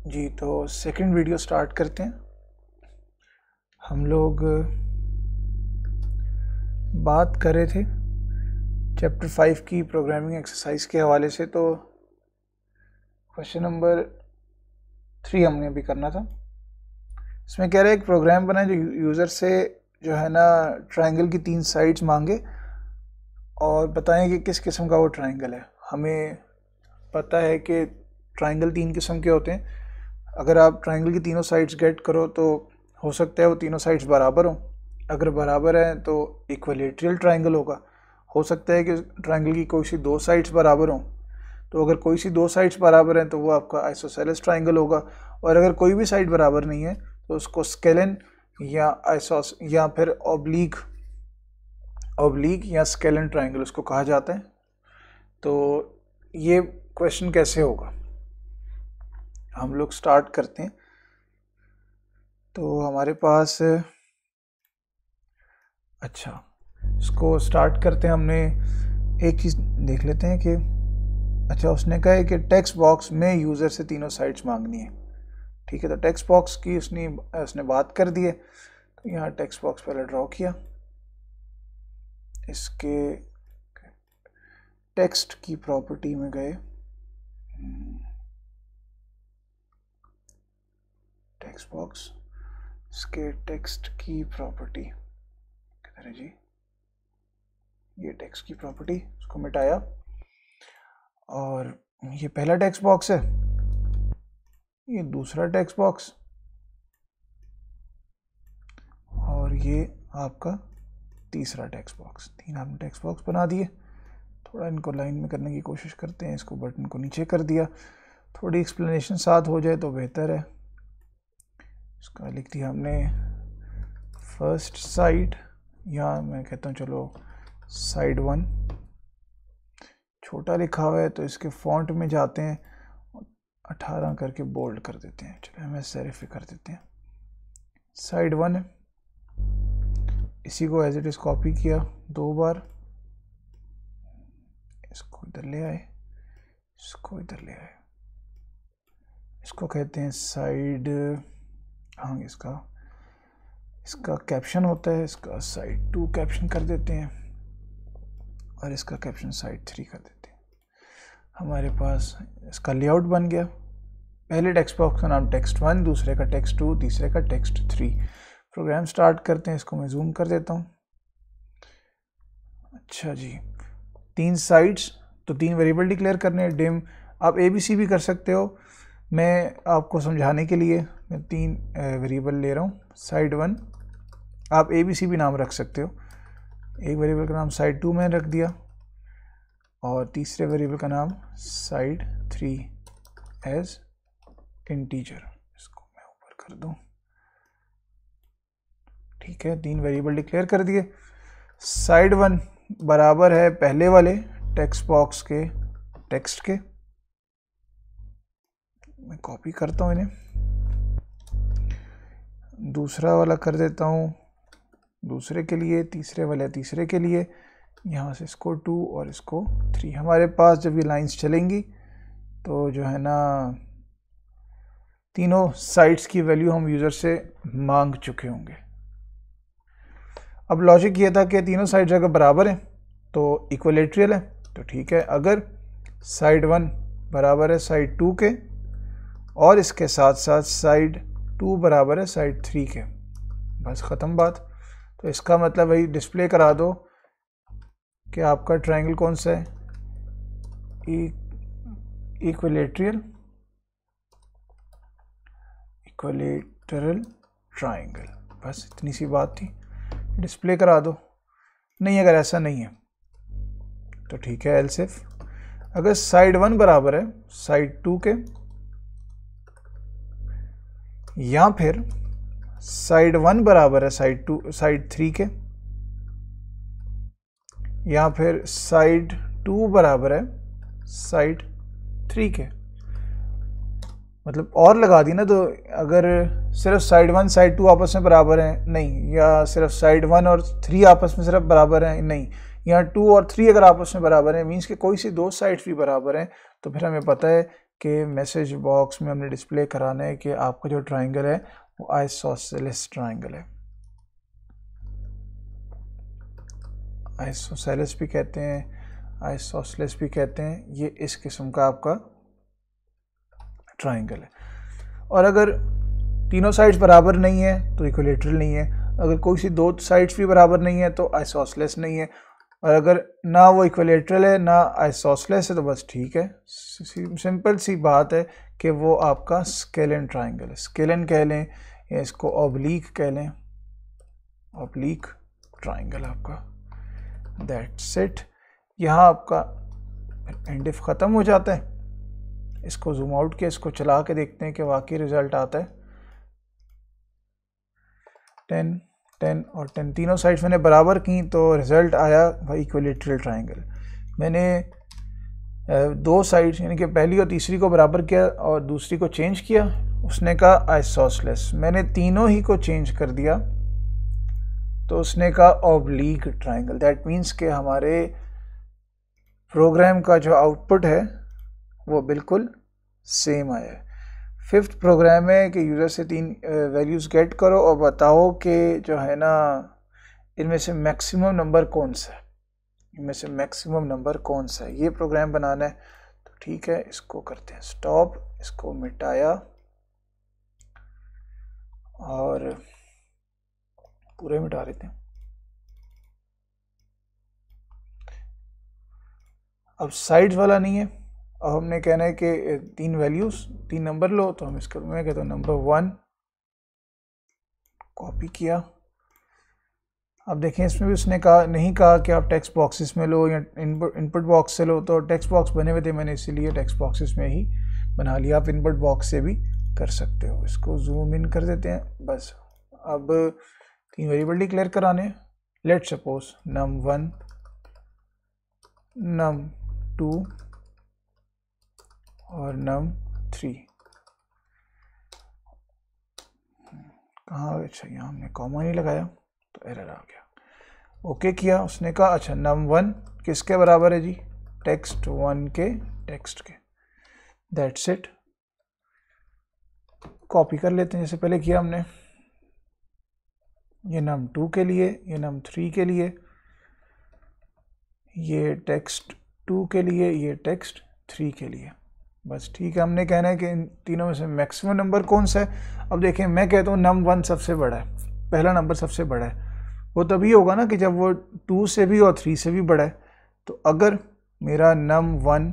जी तो second video start करते हैं। हम लोग, बात कर रहे थे चैप्टर फाइव की प्रोग्रामिंग एक्सरसाइज के हवाले से तो क्वेश्चन नंबर थ्री हमने अभी करना था। इसमें कह रहे हैं, एक प्रोग्राम बनाए जो यूज़र से जो है ना ट्रायंगल की तीन साइड्स मांगे और बताएँ कि किस किस्म का वो ट्रायंगल है। हमें पता है कि ट्रायंगल तीन किस्म के होते हैं। अगर आप ट्राइंगल की तीनों साइड्स गेट करो तो हो सकता है वो तीनों साइड्स बराबर हों। अगर बराबर हैं तो इक्वलेट्रियल ट्राइंगल होगा। हो सकता है कि ट्राइंगल की कोई सी दो साइड्स बराबर हों। तो अगर कोई सी दो साइड्स बराबर हैं तो वो आपका आइसोसेलस ट्राइंगल होगा। और अगर कोई भी साइड बराबर नहीं है तो उसको स्केलन या आइसोस या फिर ओब्लीक ओब्लीक या स्केलन ट्राइंगल उसको कहा जाता है। तो ये क्वेश्चन कैसे होगा? हम लोग स्टार्ट करते हैं। तो हमारे पास अच्छा इसको स्टार्ट करते हैं हमने। एक चीज़ देख लेते हैं कि अच्छा उसने कहा है कि टेक्स्ट बॉक्स में यूज़र से तीनों साइड्स मांगनी है। ठीक है तो टेक्स्ट बॉक्स की उसने उसने बात कर दी है। तो यहाँ टेक्स्ट बॉक्स पहले ड्रॉ किया। इसके टेक्स्ट की प्रॉपर्टी में गए। टेक्स्ट बॉक्स इसके टेक्स्ट की प्रॉपर्टी किधर है जी? ये टेक्स्ट की प्रॉपर्टी उसको मिटाया। और ये पहला टेक्स्ट बॉक्स है। ये दूसरा टेक्स्ट बॉक्स और ये आपका तीसरा टेक्स्ट बॉक्स तीन आपने टेक्स्ट बॉक्स बना दिए। थोड़ा इनको लाइन में करने की कोशिश करते हैं। इसको बटन को नीचे कर दिया। थोड़ी एक्सप्लेनेशन साथ हो जाए तो बेहतर है। इसका लिख दिया हमने फ़र्स्ट साइड या मैं कहता हूँ चलो साइड वन छोटा लिखा हुआ है तो इसके फॉन्ट में जाते हैं अठारह करके बोल्ड कर देते हैं। चलो हमें सेरिफी कर देते हैं। साइड वन इसी को एज इट इज़ कॉपी किया दो बार। इसको इधर ले आए। इसको इधर ले आए। इसको कहते हैं साइड हाँ इसका इसका कैप्शन होता है, इसका साइड टू कैप्शन कर देते हैं और इसका कैप्शन साइड थ्री कर देते हैं। हमारे पास इसका लेआउट बन गया। पहले टेक्स्ट बॉक्स का नाम टेक्स्ट वन दूसरे का टेक्स्ट टू तीसरे का टेक्स्ट थ्री प्रोग्राम स्टार्ट करते हैं, इसको मैं जूम कर देता हूँ। अच्छा जी, तीन साइड्स तो तीन वेरिएबल डिक्लेयर करने हैं डिम आप ए बी सी भी कर सकते हो। मैं आपको समझाने के लिए मैं तीन वेरिएबल ले रहा हूँ साइड वन आप ए बी सी भी नाम रख सकते हो। एक वेरिएबल का नाम साइड टू मैंने रख दिया और तीसरे वेरिएबल का नाम साइड थ्री एज इंटीजर इसको मैं ऊपर कर दूँ। ठीक है, तीन वेरिएबल डिक्लेयर कर दिए। साइड वन बराबर है पहले वाले टेक्स्ट बॉक्स के टेक्स्ट के। मैं कॉपी करता हूँ इन्हें। दूसरा वाला कर देता हूँ। दूसरे के लिए, तीसरे वाले, तीसरे के लिए। यहाँ से इसको टू और इसको थ्री हमारे पास जब ये लाइंस चलेंगी तो जो है ना, तीनों साइड्स की वैल्यू हम यूज़र से मांग चुके होंगे। अब लॉजिक ये था कि तीनों साइड्स अगर बराबर हैं तो इक्वलेट्रियल है। तो ठीक है, अगर साइड वन बराबर है साइड टू के और इसके साथ साथ साइड टू बराबर है साइड थ्री के। बस ख़त्म बात। तो इसका मतलब वही डिस्प्ले करा दो कि आपका ट्रायंगल कौन सा है? इक्वलेट्रियल इक्वलेटरल ट्रायंगल बस इतनी सी बात थी। डिस्प्ले करा दो। नहीं, अगर ऐसा नहीं है तो ठीक है एल सिफ अगर साइड वन बराबर है साइड टू के या फिर साइड वन बराबर है, साइड टू, साइड थ्री के, या फिर साइड टू बराबर है, साइड थ्री के। मतलब और लगा दी ना तो अगर सिर्फ़ साइड वन, साइड टू आपस में बराबर हैं, नहीं, या सिर्फ़ साइड वन और थ्री आपस में सिर्फ़ बराबर हैं, नहीं, या टू और थ्री अगर आपस में बराबर हैं मीन्स के कोई सी दो साइड्स भी बराबर हैं तो फिर हमें पता है कि मैसेज बॉक्स में हमने डिस्प्ले कराना है कि आपका जो ट्राइंगल है, वो आइसोसेलिस ट्राइंगल है। आइसोसेलिस भी कहते हैं, आइसोसलेस भी कहते हैं, ये इस किस्म का आपका ट्राइंगल है। और अगर तीनों साइड्स बराबर नहीं है तो इक्वलेटरल नहीं है। अगर कोई सी दो साइड्स भी बराबर नहीं है तो आइसोसलेस नहीं है। और अगर ना वो इक्वलेटरल है, ना आइसोसलेस है तो बस ठीक है। सिंपल सी बात है कि वो आपका स्केलन ट्राइंगल है। स्केलन कह लें या इसको ओब्लीक कह लें। ओब्लीक ट्राइंगल आपका। दैट सेट यहाँ आपका एंडिफ ख़त्म हो जाता है। इसको जूम आउट किया, इसको चला के देखते हैं कि वाकई रिज़ल्ट आता है। टेन टेन और टेन, तीनों साइड्स मैंने बराबर की तो रिज़ल्ट आया भाई इक्वलिट्रल ट्राइंगल मैंने दो साइड्स यानी कि पहली और तीसरी को बराबर किया और दूसरी को चेंज किया। उसने कहा आइसोसलेस मैंने तीनों ही को चेंज कर दिया तो उसने कहा ऑब्लीक ट्राइंगल दैट मीन्स के हमारे प्रोग्राम का जो आउटपुट है, वो बिल्कुल सेम आया है। फिफ्थ प्रोग्राम है कि यूज़र से तीन वैल्यूज़ गेट करो और बताओ कि जो है ना, इनमें से मैक्सिमम नंबर कौन सा है? इनमें से मैक्सिमम नंबर कौन सा है? ये प्रोग्राम बनाना है तो ठीक है, इसको करते हैं स्टॉप, इसको मिटाया, और पूरे मिटा देते हैं। अब साइड वाला नहीं है। अब हमने कहना है कि तीन वैल्यूज़ तीन नंबर लो तो हम इसका मैं कहता हूँ नंबर वन कॉपी किया। अब देखें, इसमें भी उसने कहा, नहीं कहा कि आप टेक्स्ट बॉक्सेस में लो या इनपुट इनपुट बॉक्स से लो तो टेक्स्ट बॉक्स बने हुए थे, मैंने इसीलिए टेक्स्ट बॉक्सेस में ही बना लिया। आप इनपुट बॉक्स से भी कर सकते हो। इसको जूम इन कर देते हैं, बस। अब तीन वेरिएबल डिक्लेयर कराने let suppose num one num two और नम थ्री। कहाँ अच्छा यहाँ हमने कॉमा नहीं लगाया तो एरर आ गया। ओके किया उसने कहा अच्छा नम वन किसके बराबर है जी? टेक्स्ट वन के, टेक्स्ट के। दैट्स इट कॉपी कर लेते हैं, जैसे पहले किया हमने। ये नम टू के लिए, ये नम थ्री के लिए, ये टेक्स्ट टू के लिए, ये टेक्स्ट थ्री के लिए। बस ठीक है, हमने कहना है कि इन तीनों में से मैक्सिमम नंबर कौन सा है? अब देखें, मैं कहता हूँ नम वन सबसे बड़ा है, पहला नंबर सबसे बड़ा है। वो तभी होगा ना कि जब वो टू से भी और थ्री से भी बड़ा है तो अगर मेरा नम वन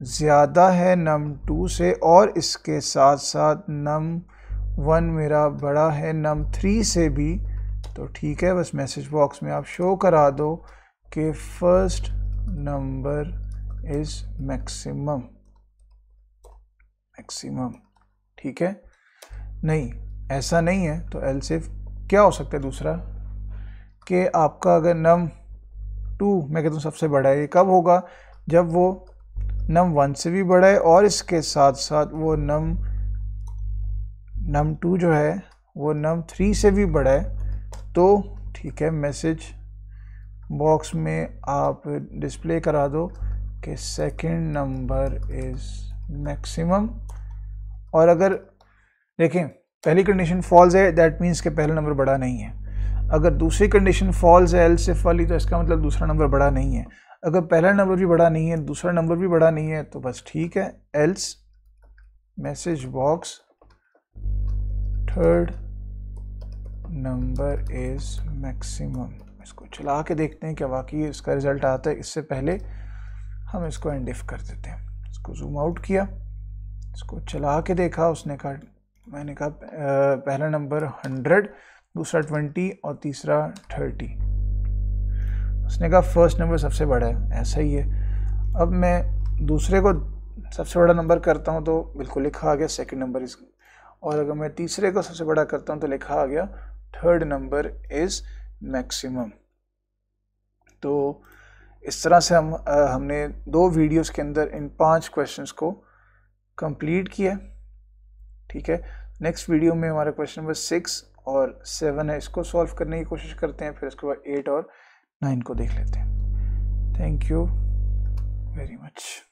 ज़्यादा है नम टू से और इसके साथ साथ नम वन मेरा बड़ा है नम थ्री से भी तो ठीक है, बस मैसेज बॉक्स में आप शो करा दो कि first number is maximum maximum, ठीक है? नहीं, ऐसा नहीं है तो एल सिर्फ़ क्या हो सकता है दूसरा? कि आपका अगर नम टू मैं कहता हूँ सबसे बड़ा है, ये कब होगा? जब वो नम वन से भी बड़ा है और इसके साथ साथ वो नम नम टू जो है, वो नम थ्री से भी बड़ा है तो ठीक है मैसेज बॉक्स में आप डिस्प्ले करा दो कि सेकंड नंबर इज़ मैक्सिमम और अगर देखें, पहली कंडीशन फॉल्स है दैट मीन्स के पहला नंबर बड़ा नहीं है। अगर दूसरी कंडीशन फॉल्स है एल सिफ वाली तो इसका मतलब दूसरा नंबर बड़ा नहीं है। अगर पहला नंबर भी बड़ा नहीं है, दूसरा नंबर भी बड़ा नहीं है तो बस ठीक है। Else message box third number is maximum इसको चला के देखते हैं क्या वाकई इसका रिज़ल्ट आता है, इससे पहले हम इसको एंडिफ कर देते हैं। इसको जूम आउट किया। इसको चला के देखा उसने कहा मैंने कहा पहला नंबर हंड्रेड दूसरा ट्वेंटी और तीसरा थर्टी. उसने कहा फ़र्स्ट नंबर सबसे बड़ा है ऐसा ही है। अब मैं दूसरे को सबसे बड़ा नंबर करता हूँ तो बिल्कुल लिखा आ गया सेकंड नंबर इस और अगर मैं तीसरे को सबसे बड़ा करता हूँ तो लिखा आ गया थर्ड नंबर इज़ मैक्सिमम तो इस तरह से हम आ, हमने दो वीडियोस के अंदर इन पाँच क्वेश्चंस को कंप्लीट किया ठीक है? नेक्स्ट वीडियो में हमारा क्वेश्चन नंबर सिक्स और सेवन है। इसको सॉल्व करने की कोशिश करते हैं, फिर उसके बाद एट और नाइन को देख लेते हैं। Thank you very much